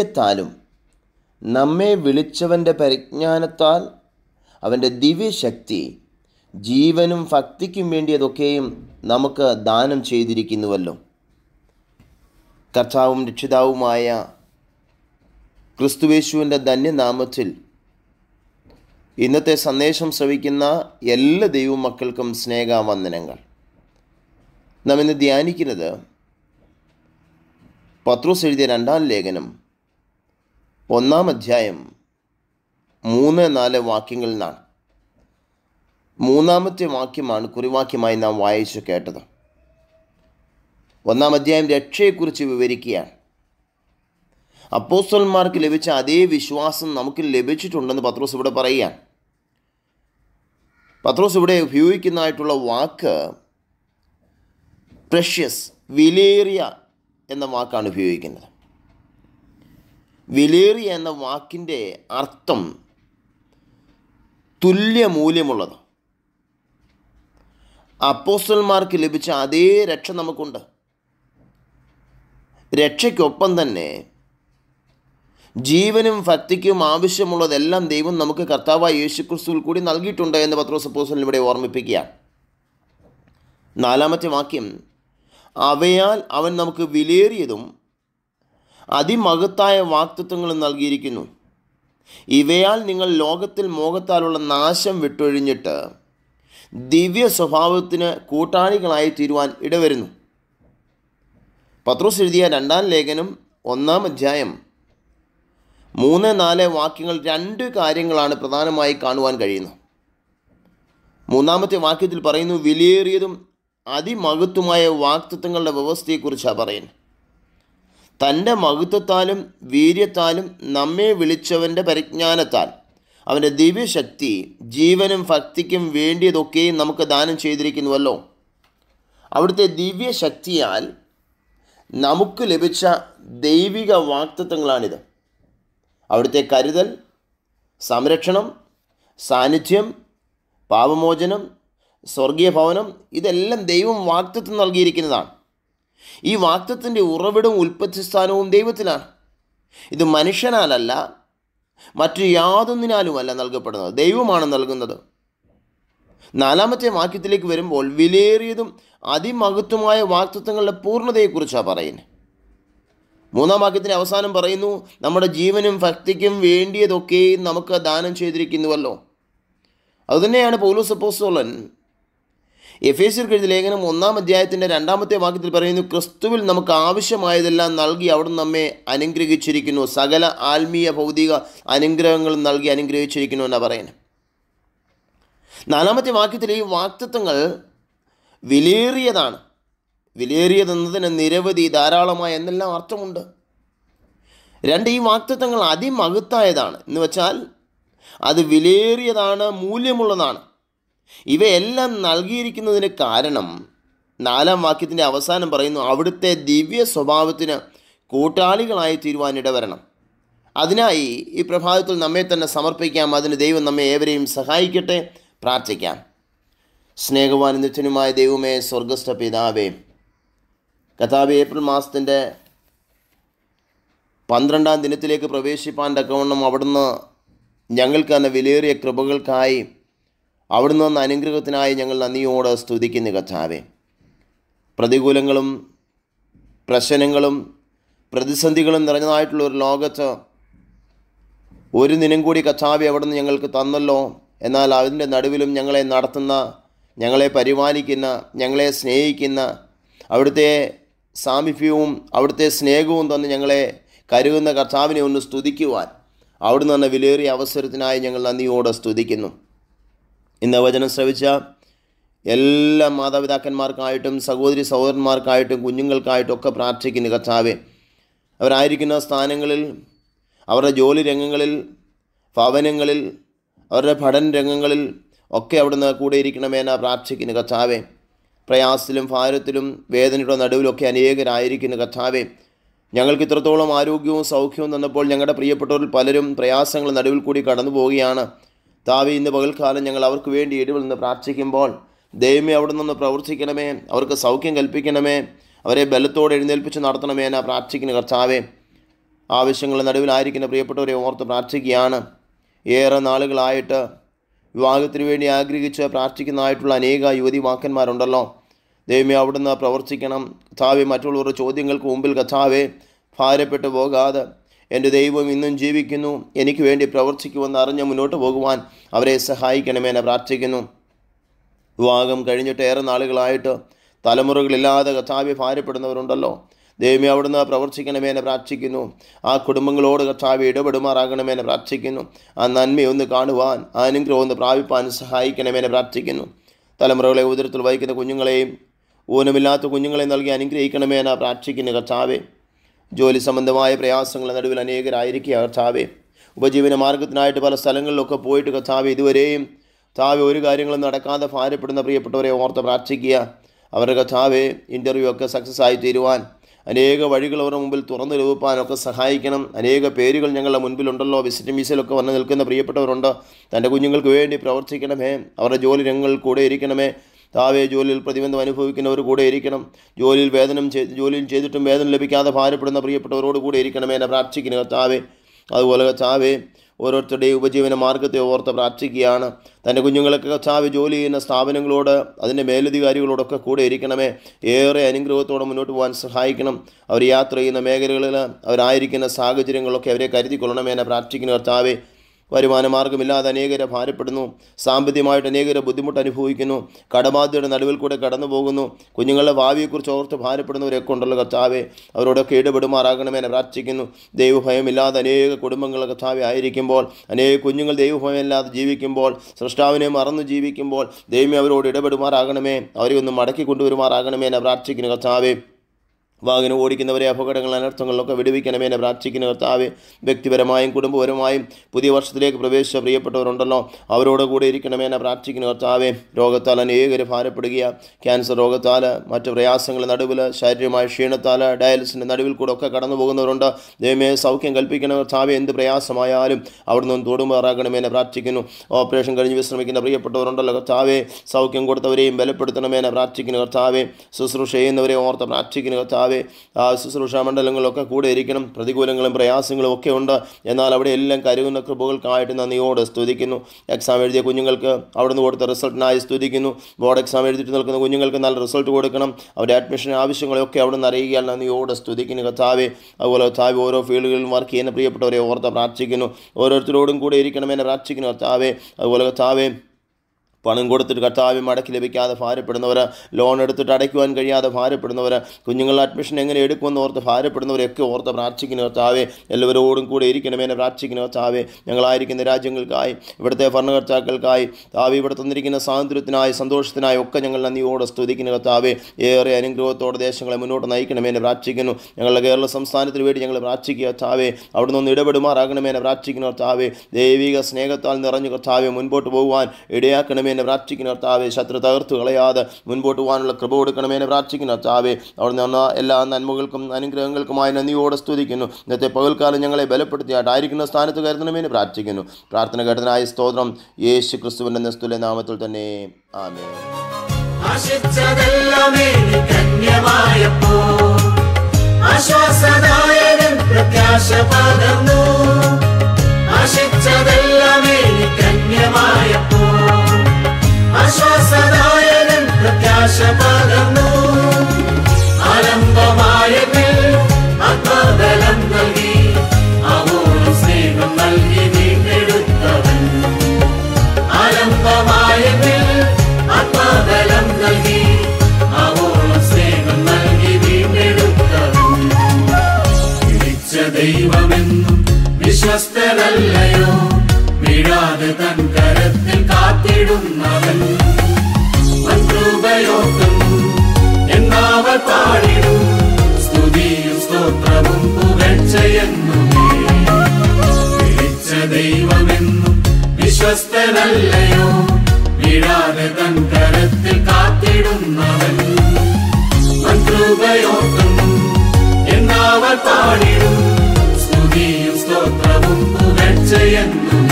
മഹത്വത്താലും നമ്മെ വിളിച്ചവന്റെ പരിജ്ഞാനത്താൽ അവന്റെ ദിവ്യശക്തി ജീവനും ഭക്തിക്കും വേണ്ടിയതൊക്കെയും നമുക്ക് ദാനം ചെയ്തിരിക്കുന്നുവല്ലോ. കർത്താവും രക്ഷിതാവുമായ ക്രിസ്തുവേശുവിന്റെ ധന്യനാമത്തിൽ ഇന്നത്തെ സന്ദേശം ശ്രവിക്കുന്ന എല്ലാ ദൈവമക്കൾക്കും സ്നേഹവന്ദനങ്ങൾ. നാം ഇന്ന് ധ്യാനിക്കുന്നത് പത്രോസ് എഴുതിയ രണ്ടാം ലേഖനം ഒന്നാം അധ്യായം മൂന്ന് നാല് വാക്യങ്ങളിൽ നിന്നാണ് മൂന്നാമത്തെ വാക്യമാണ് കുറിവാക്യമായി നാം വായിച്ചു കേട്ടത്. ഒന്നാം അധ്യായം രക്ഷയെക്കുറിച്ച് വിവരിക്കുകയാണ്. അപ്പോസ്റ്റന്മാർക്ക് ലഭിച്ച അതേ വിശ്വാസം നമുക്ക് ലഭിച്ചിട്ടുണ്ടെന്ന് പത്രോസ് ഇവിടെ പറയുകയാണ്. പത്രോസ് ഇവിടെ ഉപയോഗിക്കുന്നതായിട്ടുള്ള വാക്ക് പ്രഷ്യസ് വിലേറിയ എന്ന വാക്കാണ് ഉപയോഗിക്കുന്നത്. വിലേറിയ എന്ന വാക്കിന്റെ അർത്ഥം തുല്യ തുല്യമൂല്യമുള്ളത്. അപ്പോസ്റ്റൽമാർക്ക് ലഭിച്ച അതേ രക്ഷ നമുക്കുണ്ട്. രക്ഷയ്ക്കൊപ്പം തന്നെ ജീവനും ഭക്തിക്കും ആവശ്യമുള്ളതെല്ലാം ദൈവം നമുക്ക് കർത്താവായ യേശുക്രിസ്തുവിൽ കൂടി നൽകിയിട്ടുണ്ട് എന്ന് പത്രോസ് അപ്പോസ്റ്റലൻ ഇവിടെ ഓർമ്മിപ്പിക്കുക നാലാമത്തെ വാക്യം അവയാൽ അവൻ നമുക്ക് വിലയേറിയതും അതിമഹത്തായ വാക്തത്വങ്ങളും നൽകിയിരിക്കുന്നു. ഇവയാൽ നിങ്ങൾ ലോകത്തിൽ മോഹത്താലുള്ള നാശം വിട്ടൊഴിഞ്ഞിട്ട് ദിവ്യ സ്വഭാവത്തിന് കൂട്ടാളികളായി തീരുവാൻ ഇടവരുന്നു. പത്രോസ് എഴുതിയ രണ്ടാം ലേഖനം ഒന്നാം അധ്യായം മൂന്ന് നാല് വാക്യങ്ങൾ രണ്ട് കാര്യങ്ങളാണ് പ്രധാനമായി കാണുവാൻ കഴിയുന്നത്. മൂന്നാമത്തെ വാക്യത്തിൽ പറയുന്നു വിലയേറിയതും അതിമഹത്വമായ വാക്തത്വങ്ങളുടെ വ്യവസ്ഥയെക്കുറിച്ചാണ് പറയുന്നത്. തന്റെ മഹത്വത്താലും വീര്യത്താലും നമ്മെ വിളിച്ചവന്റെ പരിജ്ഞാനത്താൽ. അവന്റെ ദിവ്യശക്തി ജീവനും ഭക്തിക്കും വേണ്ടിയതൊക്കെയും നമുക്ക് ദാനം ചെയ്തിരിക്കുന്നുവല്ലോ. അവിടുത്തെ ദിവ്യശക്തിയാൽ നമുക്ക് ലഭിച്ച ദൈവിക വാക്തത്വങ്ങളാണിത്. അവിടുത്തെ കരുതൽ സംരക്ഷണം സാന്നിധ്യം പാപമോചനം സ്വർഗീയ ഭവനം ഇതെല്ലാം ദൈവം വാക്തത്വം നൽകിയിരിക്കുന്നതാണ്. ഈ വാക്തത്തിന്റെ ഉറവിടവും ഉൽപ്പത്തി സ്ഥാനവും ദൈവത്തിലാണ്. ഇത് മനുഷ്യനാലല്ല മറ്റു യാതൊന്നിനാലുമല്ല നൽകപ്പെടുന്നത്. ദൈവമാണ് നൽകുന്നത്. നാലാമത്തെ വാക്യത്തിലേക്ക് വരുമ്പോൾ വിലയേറിയതും അതിമഹത്വമായ വാക്തത്വങ്ങളുടെ പൂർണതയെക്കുറിച്ചാണ് പറയുന്നത്. മൂന്നാം വാക്യത്തിന്റെ അവസാനം പറയുന്നു നമ്മുടെ ജീവനും ഭക്തിക്കും വേണ്ടിയതൊക്കെയും നമുക്ക് ദാനം ചെയ്തിരിക്കുന്നുവല്ലോ. അതുതന്നെയാണ് പൗലോസ് അപ്പോസ്തോലൻ എഫ് എസ് എഴുതിയ ലേഖനം ഒന്നാം അധ്യായത്തിന്റെ രണ്ടാമത്തെ വാക്യത്തിൽ പറയുന്നു ക്രിസ്തുവിൽ നമുക്ക് ആവശ്യമായതെല്ലാം നൽകി അവിടുന്ന് നമ്മെ അനുഗ്രഹിച്ചിരിക്കുന്നു. സകല ആത്മീയ ഭൗതിക അനുഗ്രഹങ്ങൾ നൽകി അനുഗ്രഹിച്ചിരിക്കുന്നു എന്നാണ് പറയുന്നത്. നാലാമത്തെ വാക്യത്തിൽ ഈ വാക്തത്വങ്ങൾ വിലയേറിയതാണ്. വിലയേറിയതെന്നതിന് നിരവധി ധാരാളമായ എന്നെല്ലാം അർത്ഥമുണ്ട്. രണ്ട് ഈ വാക്തത്വങ്ങൾ അതിമഹത്തായതാണ്. എന്ന് വെച്ചാൽ അത് വിലയേറിയതാണ് മൂല്യമുള്ളതാണ്. ഇവയെല്ലാം നൽകിയിരിക്കുന്നതിന് കാരണം നാലാം വാക്യത്തിന്റെ അവസാനം പറയുന്നു അവിടുത്തെ ദിവ്യ സ്വഭാവത്തിന് കൂട്ടാളികളായി തീരുവാൻ ഇടവരണം. അതിനായി ഈ പ്രഭാതത്തിൽ നമ്മെ തന്നെ സമർപ്പിക്കാം. അതിന് ദൈവം നമ്മെ ഏവരെയും സഹായിക്കട്ടെ. പ്രാർത്ഥിക്കാം. സ്നേഹവാൻ നിത്യനുമായ ദൈവമേ സ്വർഗസ്ഥ പിതാവേ കഥാവ് ഏപ്രിൽ മാസത്തിന്റെ പന്ത്രണ്ടാം ദിനത്തിലേക്ക് പ്രവേശിപ്പാൻ തക്കവണ്ണം അവിടുന്ന് ഞങ്ങൾക്ക് തന്നെ വിലയേറിയ കൃപകൾക്കായി അവിടുന്ന് വന്ന അനുഗ്രഹത്തിനായി ഞങ്ങൾ നന്ദിയോട് സ്തുതിക്കുന്നു കഥാവെ പ്രതികൂലങ്ങളും പ്രശ്നങ്ങളും പ്രതിസന്ധികളും നിറഞ്ഞതായിട്ടുള്ള ഒരു ലോകത്ത് ഒരു ദിനം കൂടി കഥാവി അവിടുന്ന് ഞങ്ങൾക്ക് തന്നല്ലോ. എന്നാൽ അതിന്റെ നടുവിലും ഞങ്ങളെ നടത്തുന്ന ഞങ്ങളെ പരിപാലിക്കുന്ന ഞങ്ങളെ സ്നേഹിക്കുന്ന അവിടുത്തെ സാമീപ്യവും അവിടുത്തെ സ്നേഹവും തന്ന് ഞങ്ങളെ കരുതുന്ന കർത്താവിനെ ഒന്ന് സ്തുതിക്കുവാൻ അവിടുന്ന് തന്ന വിലയേറിയ അവസരത്തിനായി ഞങ്ങൾ നന്ദിയോടെ സ്തുതിക്കുന്നു. ഇന്ന് വചനം ശ്രവിച്ച എല്ലാ മാതാപിതാക്കന്മാർക്കായിട്ടും സഹോദരി സഹോദരന്മാർക്കായിട്ടും കുഞ്ഞുങ്ങൾക്കായിട്ടും ഒക്കെ പ്രാർത്ഥിക്കുന്നു കർത്താവെ. അവരായിരിക്കുന്ന സ്ഥാനങ്ങളിൽ അവരുടെ ജോലി രംഗങ്ങളിൽ ഭവനങ്ങളിൽ അവരുടെ പഠന രംഗങ്ങളിൽ ഒക്കെ അവിടുന്ന് കൂടെ ഇരിക്കണമെന്ന് പ്രാർത്ഥിക്കുന്ന കർത്താവെ. പ്രയാസത്തിലും ഭാരത്തിലും വേദനയുടെ നടുവിലൊക്കെ അനേകരായിരിക്കുന്നു കർത്താവെ. ഞങ്ങൾക്ക് ഇത്രത്തോളം ആരോഗ്യവും സൗഖ്യവും തന്നപ്പോൾ ഞങ്ങളുടെ പ്രിയപ്പെട്ടവരിൽ പലരും പ്രയാസങ്ങൾ നടുവിൽ കൂടി കടന്നു പോവുകയാണ് താവി ഇന്ന് പകൽക്കാലം ഞങ്ങൾ അവർക്ക് വേണ്ടി ഇടിവിൽ നിന്ന് പ്രാർത്ഥിക്കുമ്പോൾ ദൈവമേ അവിടെ നിന്ന് പ്രവർത്തിക്കണമേ. അവർക്ക് സൗഖ്യം കൽപ്പിക്കണമേ. അവരെ ബലത്തോടെ എഴുന്നേൽപ്പിച്ച് നടത്തണമേ എന്നാ പ്രാർത്ഥിക്കുന്ന കർത്താവേ. ആവശ്യങ്ങളുടെ നടുവിലായിരിക്കുന്ന പ്രിയപ്പെട്ടവരെ ഓർത്ത് പ്രാർത്ഥിക്കുകയാണ്. ഏറെ നാളുകളായിട്ട് വിവാഹത്തിന് വേണ്ടി ആഗ്രഹിച്ച് പ്രാർത്ഥിക്കുന്നതായിട്ടുള്ള അനേക യുവതി വാക്കന്മാരുണ്ടല്ലോ. ദൈവമേ അവിടുന്ന് പ്രവർത്തിക്കണം. കഥാവെ മറ്റുള്ളവരുടെ ചോദ്യങ്ങൾക്ക് മുമ്പിൽ കഥാവേ ഭാരപ്പെട്ടു പോകാതെ എന്റെ ദൈവം ഇന്നും ജീവിക്കുന്നു. എനിക്ക് വേണ്ടി പ്രവർത്തിക്കുമെന്ന് അറിഞ്ഞ് മുന്നോട്ട് പോകുവാൻ അവരെ സഹായിക്കണമെന്ന് പ്രാർത്ഥിക്കുന്നു. വിവാഹം കഴിഞ്ഞിട്ട് ഏറെ നാളുകളായിട്ട് തലമുറകളില്ലാതെ കഥാവി ഭാരപ്പെടുന്നവരുണ്ടല്ലോ. ദൈവമേ അവിടുന്ന് പ്രവർത്തിക്കണമെന്ന് പ്രാർത്ഥിക്കുന്നു. ആ കുടുംബങ്ങളോട് കർത്താവ് ഇടപെടുമാറാകണമെന്ന് പ്രാർത്ഥിക്കുന്നു. ആ നന്മയൊന്ന് കാണുവാൻ ആ അനുഗ്രഹം ഒന്ന് പ്രാപിപ്പാൻ സഹായിക്കണമെന്ന് പ്രാർത്ഥിക്കുന്നു. തലമുറകളെ ഉദരത്തിൽ വഹിക്കുന്ന കുഞ്ഞുങ്ങളെയും ഊനമില്ലാത്ത കുഞ്ഞുങ്ങളെ നൽകി അനുഗ്രഹിക്കണമെന്ന് പ്രാർത്ഥിക്കുന്നു കർത്താവെ. ജോലി സംബന്ധമായ പ്രയാസങ്ങളുടെ നടുവിൽ അനേകരായിരിക്കുക കർത്താവെ. ഉപജീവന മാർഗത്തിനായിട്ട് പല സ്ഥലങ്ങളിലൊക്കെ പോയിട്ട് കർത്താവ് ഇതുവരെയും താവെ ഒരു കാര്യങ്ങളും നടക്കാതെ ഭാരപ്പെടുന്ന പ്രിയപ്പെട്ടവരെ ഓർത്ത് പ്രാർത്ഥിക്കുക. അവരുടെ കഥാവെ ഇന്റർവ്യൂ ഒക്കെ സക്സസ് ആയി തീരുവാൻ അനേക വഴികൾ അവരുടെ മുമ്പിൽ തുറന്നു രൂപാനൊക്കെ സഹായിക്കണം. അനേക പേരുകൾ ഞങ്ങളുടെ മുൻപിലുണ്ടല്ലോ. വിസിറ്റിംഗ് വിസയിലൊക്കെ വന്ന് നിൽക്കുന്ന പ്രിയപ്പെട്ടവരുണ്ട്. തന്റെ കുഞ്ഞുങ്ങൾക്ക് വേണ്ടി പ്രവർത്തിക്കണമേ. അവരുടെ ജോലി രംഗങ്ങളിൽ കൂടെ ഇരിക്കണമേ. താവേ ജോലിയിൽ പ്രതിബന്ധം അനുഭവിക്കുന്നവർ കൂടെ ഇരിക്കണം. ജോലിയിൽ വേതനം ജോലിയിൽ ചെയ്തിട്ടും വേദന ലഭിക്കാതെ ഭാരപ്പെടുന്ന പ്രിയപ്പെട്ടവരോട് കൂടെ ഇരിക്കണമേ എന്നെ പ്രാർത്ഥിക്കുന്നു താവേ അതുപോലെ കച്ചാവേ ഓരോരുത്തരുടെയും ഉപജീവന മാർഗത്തെ ഓർത്ത് പ്രാർത്ഥിക്കുകയാണ്. തന്റെ കുഞ്ഞുങ്ങളൊക്കെ കച്ചാവ് ജോലി ചെയ്യുന്ന സ്ഥാപനങ്ങളോട് അതിന്റെ മേലധികാരികളോടൊക്കെ കൂടെ ഇരിക്കണമേ. ഏറെ അനുഗ്രഹത്തോടെ മുന്നോട്ട് പോകാൻ സഹായിക്കണം. അവർ യാത്ര ചെയ്യുന്ന മേഖലകളിൽ അവരായിരിക്കുന്ന സാഹചര്യങ്ങളൊക്കെ അവരെ കരുതിക്കൊള്ളണമേ എന്നെ പ്രാർത്ഥിക്കുന്ന കർത്താവേ. വരുമാന മാർഗമില്ലാതെ അനേകരെ ഭാരപ്പെടുന്നു. സാമ്പത്തികമായിട്ട് അനേകരെ ബുദ്ധിമുട്ട് അനുഭവിക്കുന്നു. കടബാധ്യയുടെ നടുവിൽ കൂടെ കടന്നു പോകുന്നു. കുഞ്ഞുങ്ങളുടെ ഭാവിയെക്കുറിച്ച് ഓർത്ത് ഭാരപ്പെടുന്നവരൊക്കെ ഉണ്ടല്ലോ കർത്താവെ അവരോടൊക്കെ ഇടപെടുമാറാകണമെന്ന് പ്രാർത്ഥിക്കുന്നു. ദൈവഭയമില്ലാതെ അനേക കുടുംബങ്ങൾ കർത്താവെ ആയിരിക്കുമ്പോൾ അനേക കുഞ്ഞുങ്ങൾ ദൈവഭയമില്ലാതെ ജീവിക്കുമ്പോൾ സൃഷ്ടാവിനെ മറന്നു ജീവിക്കുമ്പോൾ ദൈവമേ അവരോട് ഇടപെടുമാറാകണമേ. അവരെ ഒന്ന് മടക്കി കൊണ്ടുവരുമാറാകണമേ എന്ന് പ്രാർത്ഥിക്കുന്നു കർത്താവെ. വാഹനം ഓടിക്കുന്നവരെ അപകടങ്ങൾ അനർത്ഥങ്ങളിലൊക്കെ വിടുവിക്കണമേ എന്നെ പ്രാർത്ഥിക്കുന്ന കർത്താവ് വ്യക്തിപരമായും കുടുംബപരമായും പുതിയ വർഷത്തിലേക്ക് പ്രവേശിച്ച പ്രിയപ്പെട്ടവരുണ്ടല്ലോ അവരോട് കൂടെ ഇരിക്കണമേ എന്നെ പ്രാർത്ഥിക്കുന്ന കർത്താവ് രോഗത്താൽ അനേകർ ഭാരപ്പെടുക ക്യാൻസർ രോഗത്താൽ മറ്റ് പ്രയാസങ്ങൾ നടുവിൽ ശാരീരികമായ ക്ഷീണത്താൽ ഡയാലിസിന്റെ നടുവിൽ കൂടെ ഒക്കെ കടന്നു പോകുന്നവരുണ്ട് ദൈവമേ സൗഖ്യം കൽപ്പിക്കുന്ന കർത്താവ് എന്ത് പ്രയാസമായാലും അവിടെ നിന്ന് തൊടുമാറാകണമേ എന്നെ പ്രാർത്ഥിക്കുന്നു. ഓപ്പറേഷൻ കഴിഞ്ഞ് വിശ്രമിക്കുന്ന പ്രിയപ്പെട്ടവരുണ്ടല്ലോ കർത്താവെ സൗഖ്യം കൊടുത്തവരെയും ബലപ്പെടുത്തണമേ എന്നെ പ്രാർത്ഥിക്കുന്നു കർത്താവെ. ശുശ്രൂഷ ചെയ്യുന്നവരെ ഓർത്ത് പ്രാർത്ഥിക്കുന്നു കർത്താവെ. ആ ശുശ്രൂഷ മണ്ഡലങ്ങളൊക്കെ കൂടെ ഇരിക്കണം പ്രതികൂലങ്ങളും പ്രയാസങ്ങളും ഒക്കെ ഉണ്ട്. എന്നാൽ അവിടെ എല്ലാം കരുകുന്ന കൃപകൾക്കായിട്ട് നന്ദിയോട് സ്തുതിക്കുന്നു. എക്സാം എഴുതിയ കുഞ്ഞുങ്ങൾക്ക് അവിടുന്ന് കൊടുത്ത റിസൾട്ടിനായി സ്തുതിക്കുന്നു. ബോർഡ് എക്സാം എഴുതിയിട്ട് നിൽക്കുന്ന കുഞ്ഞുങ്ങൾക്ക് നല്ല റിസൾട്ട് കൊടുക്കണം. അവരുടെ അഡ്മിഷൻ ആവശ്യങ്ങളൊക്കെ അവിടുന്ന് അറിയുകയാൽ നന്ദിയോട് സ്തുതിക്കുന്നു. കഥാവെ അതുപോലെ കഥാവെ ഓരോ ഫീൽഡുകളിലും വർക്ക് ചെയ്യുന്ന പ്രിയപ്പെട്ടവരെ ഓർത്ത് പ്രാർത്ഥിക്കുന്നു. ഓരോരുത്തരോടും കൂടെ ഇരിക്കണമെന്ന് പ്രാർത്ഥിക്കുന്നു. കർത്താവെ അതുപോലെ കർത്താവെ പണം കൊടുത്തിട്ട് കർത്താവ് മടക്കി ലഭിക്കാതെ ഭാരപ്പെടുന്നവർ ലോൺ എടുത്തിട്ട് അടയ്ക്കുവാൻ കഴിയാതെ ഭാരപ്പെടുന്നവർ കുഞ്ഞുങ്ങളുടെ അഡ്മിഷൻ എങ്ങനെ എടുക്കുമെന്ന് ഓർത്ത് ഭാരപ്പെടുന്നവരൊക്കെ ഓർത്ത് പ്രാർത്ഥിക്കുന്ന കർത്താവെ. എല്ലാവരോടും കൂടെ ഇരിക്കണമേ ഇരിക്കണമെന്ന് പ്രാർത്ഥിക്കുന്ന കർത്താവെ. ഞങ്ങളായിരിക്കുന്ന രാജ്യങ്ങൾക്കായി ഇവിടുത്തെ ഭരണകർത്താക്കൾക്കായി താവി ഇവിടെ തന്നിരിക്കുന്ന സ്വാതന്ത്ര്യത്തിനായി സന്തോഷത്തിനായി ഒക്കെ ഞങ്ങൾ നന്ദിയോടെ സ്തുതിക്കുന്ന കർത്താവെ. ഏറെ അനുഗ്രഹത്തോടെ ദേശങ്ങളെ മുന്നോട്ട് നയിക്കണമെന്ന് പ്രാർത്ഥിക്കുന്നു. ഞങ്ങളുടെ കേരള സംസ്ഥാനത്തിന് വേണ്ടി ഞങ്ങൾ പ്രാർത്ഥിക്കുക കർത്താവെ. അവിടെ നിന്ന് ഇടപെടുമാറാകണമെന്ന് പ്രാർത്ഥിക്കുന്ന കർത്താവെ. ദൈവിക സ്നേഹത്താൽ നിറഞ്ഞു കർത്താവെ മുൻപോട്ട് പോകുവാൻ ഇടയാക്കണമെന്ന് പ്രാർത്ഥിക്കുന്ന കർത്താവെ ശത്രു തകർത്ത് കളയാതെ മുൻപോട്ട് പോകാനുള്ള കൃപ കൊടുക്കണമേനെ പ്രാർത്ഥിക്കുന്ന കർത്താവെ. അവിടെ നിന്ന് എല്ലാ നന്മകൾക്കും അനുഗ്രഹങ്ങൾക്കുമായി നന്ദിയോടെ സ്തുതിക്കുന്നു. ഇന്നത്തെ പകൽക്കാലം ഞങ്ങളെ ബലപ്പെടുത്തിയായിട്ടായിരിക്കുന്ന സ്ഥാനത്ത് കരുതണമെന്ന് പ്രാർത്ഥിക്കുന്നു. പ്രാർത്ഥന കേട്ടതിനായ സ്തോത്രം യേശു ക്രിസ്തുവിന്റെ നിസ്തുല നാമത്തിൽ തന്നെ. ആമേ ആശിച്ചതെല്ലാം എനിക്കന്യമായപ്പോ ആശ്വാസദായകൻ പ്രത്യാശ പകർന്നു ആശിച്ചതെല്ലാമേ ആശ്വാസദായകൻ വീണ്ടെടുത്തവൻ. വീണ്ടെടുത്തവൻ. ദൈവമെന്നും വിശ്വസ്തരല്ലയോ വിടാതെ തൻ കാത്തിടുന്നവൻ. വൻകൃപയോർക്കും എന്നാവർ പാടിടും. സ്തുതിയും സ്തോത്രവും പുകഴ്ചയെന്നുമേ. വിളിച്ച ദൈവമെന്നും വിശ്വസ്തനല്ലയോ. വീഴാതെ തൻ കരത്തിൽ കാത്തിടുന്നവൻ. വൻകൃപയോർക്കും എന്നാവർ പാടിടും. സ്തുതിയും സ്തോത്രവും പുകഴ്ചയെന്നും